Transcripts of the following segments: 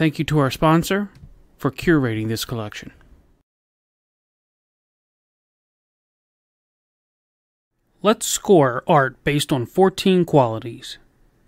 Thank you to our sponsor for curating this collection. Let's score art based on 14 qualities.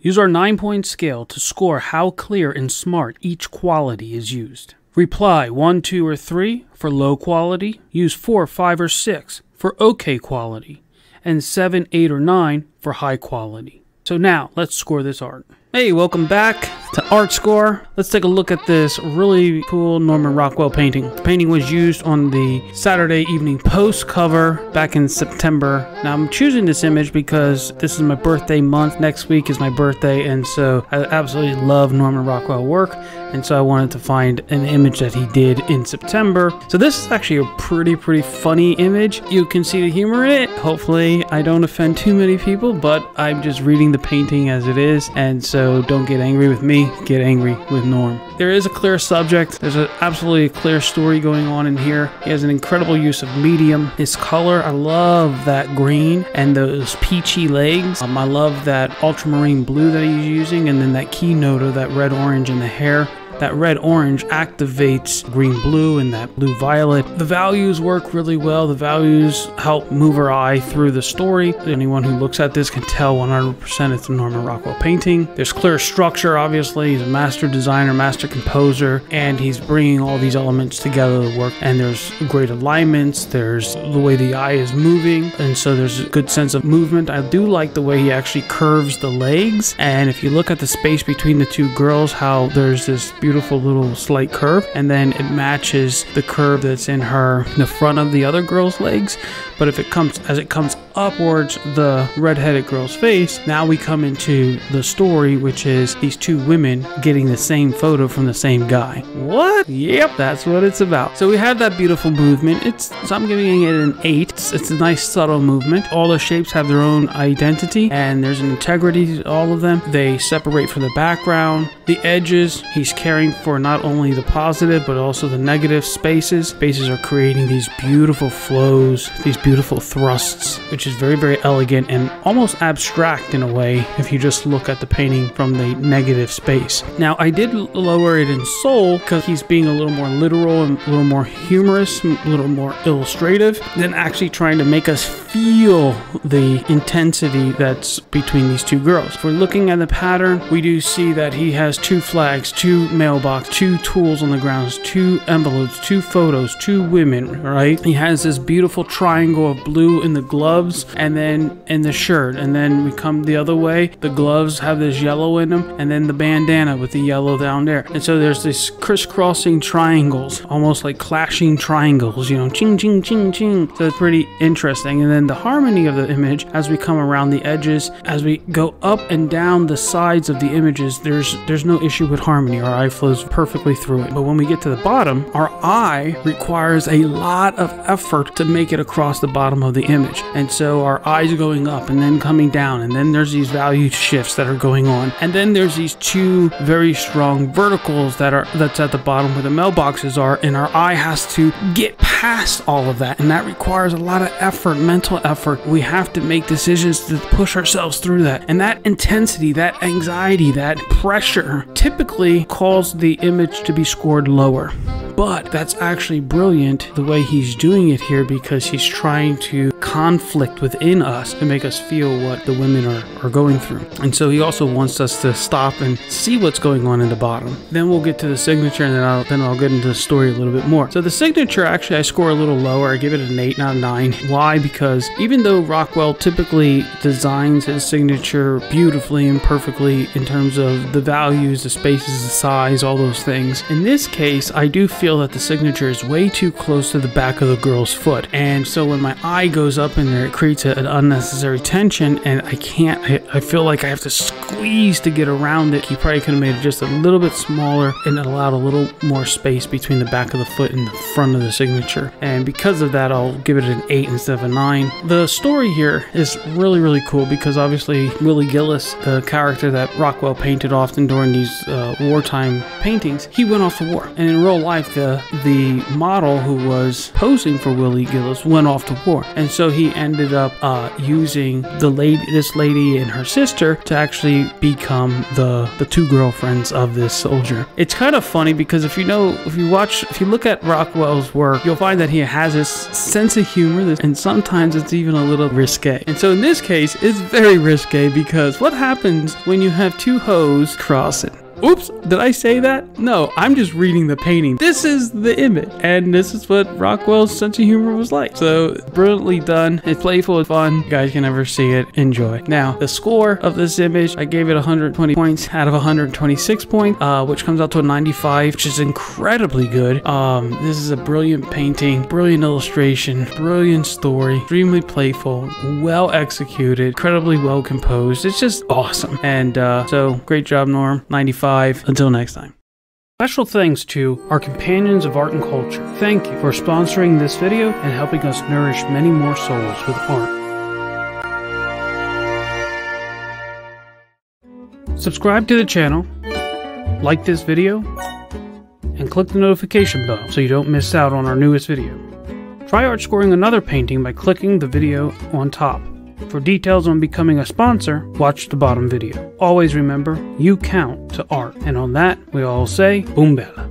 Use our 9 point scale to score how clear and smart each quality is used. Reply 1, 2, or 3 for low quality, use 4, 5, or 6 for okay quality, and 7, 8, or 9 for high quality. So now, let's score this art. Hey, welcome back to Art Score. Let's take a look at this really cool Norman Rockwell painting. The painting was used on the Saturday Evening Post cover back in September. Now I'm choosing this image because this is my birthday month. Next week is my birthday, and so I absolutely love Norman Rockwell work, and so I wanted to find an image that he did in September. So this is actually a pretty, pretty funny image. You can see the humor in it. Hopefully I don't offend too many people, but I'm just reading the painting as it is, and so so don't get angry with me, get angry with Norm. There is a clear subject, there's an absolutely clear story going on in here. He has an incredible use of medium. His color, I love that green and those peachy legs. Um, I love that ultramarine blue that he's using and then that keynote of that red orange in the hair that red orange activates green blue and that blue violet. The values work really well. The values help move our eye through the story. Anyone who looks at this can tell 100% it's a Norman Rockwell painting. There's clear structure, obviously. He's a master designer, master composer, and he's bringing all these elements together to work. And there's great alignments. There's the way the eye is moving, and so there's a good sense of movement. I do like the way he actually curves the legs. And if you look at the space between the two girls, how there's this beautiful beautiful little slight curve and then it matches the curve that's in her the front of the other girl's legs. But if it comes as it comes upwards the red-headed girl's face now we come into the story which is these two women getting the same photo from the same guy. What? Yep that's what it's about. So we have that beautiful movement. It's so i'm giving it an eight. It's, it's a nice subtle movement. All the shapes have their own identity and there's an integrity to all of them. They separate from the background. The edges he's caring for not only the positive but also the negative spaces. Spaces are creating these beautiful flows, these beautiful thrusts, which is very, very elegant and almost abstract in a way if you just look at the painting from the negative space. Now, I did lower it in soul because he's being a little more literal and a little more humorous, a little more illustrative than actually trying to make us feel the intensity that's between these two girls. If we're looking at the pattern, we do see that he has two flags, two mailbox, two tools on the ground, two envelopes, two photos, two women, right? He has this beautiful triangle of blue in the gloves and then in the shirt. And then we come the other way. The gloves have this yellow in them and then the bandana with the yellow down there. And so there's this crisscrossing triangles, almost like clashing triangles, you know, ching, ching, ching, ching. So it's pretty interesting. And then the harmony of the image as we come around the edges, as we go up and down the sides of the images, there's there's no issue with harmony. Our eye flows perfectly through it. But when we get to the bottom, our eye requires a lot of effort to make it across the bottom of the image. And so our eyes going up and then coming down, and then there's these value shifts that are going on. And then there's these two very strong verticals that are that's at the bottom where the mailboxes are, and our eye has to get past all of that. And that requires a lot of effort, mental effort. We have to make decisions to push ourselves through that. And that intensity, that anxiety, that pressure typically calls the image to be scored lower. But that's actually brilliant the way he's doing it here because he's trying to conflict within us to make us feel what the women are, are going through. And so he also wants us to stop and see what's going on in the bottom. Then we'll get to the signature and then I'll then I'll get into the story a little bit more. So the signature actually I score a little lower. I give it an 8, not a 9. Why? Because even though Rockwell typically designs his signature beautifully and perfectly in terms of the values, the spaces, the size, all those things, in this case I do feel that the signature is way too close to the back of the girl's foot. And so when my eye goes up in there, it creates a, an unnecessary tension, and I can't. I, I, feel like I have to squeeze to get around it. He probably could have made it just a little bit smaller and allowed a little more space between the back of the foot and the front of the signature. And because of that, I'll give it an 8 instead of a 9. The story here is really, really cool because obviously Willie Gillis, the character that Rockwell painted often during these uh, wartime paintings, he went off to war. And in real life, the the model who was posing for Willie Gillis, went off to war, and so he ended up uh, using the lady, this lady and her sister, to actually become the the two girlfriends of this soldier. It's kind of funny because if you know, if you watch, if you look at Rockwell's work, you'll find that he has this sense of humor, and sometimes it's even a little risque. And so in this case, it's very risque because what happens when you have two hoes crossing? Oops, did I say that? No, I'm just reading the painting. This is the image, and this is what Rockwell's sense of humor was like. So, brilliantly done. It's playful, it's fun. You guys can never see it. Enjoy. Now, the score of this image, I gave it 120 points out of 126 points, uh, which comes out to a 95, which is incredibly good. Um, this is a brilliant painting, brilliant illustration, brilliant story, extremely playful, well executed, incredibly well composed. It's just awesome. And uh, so, great job, Norm. 95 five. Until next time. Special thanks to our companions of art and culture. Thank you for sponsoring this video and helping us nourish many more souls with art. Subscribe to the channel, like this video, and click the notification bell so you don't miss out on our newest video. Try art scoring another painting by clicking the video on top. For details on becoming a sponsor, watch the bottom video. Always remember, you count to art. And on that, we all say, Boom Bella.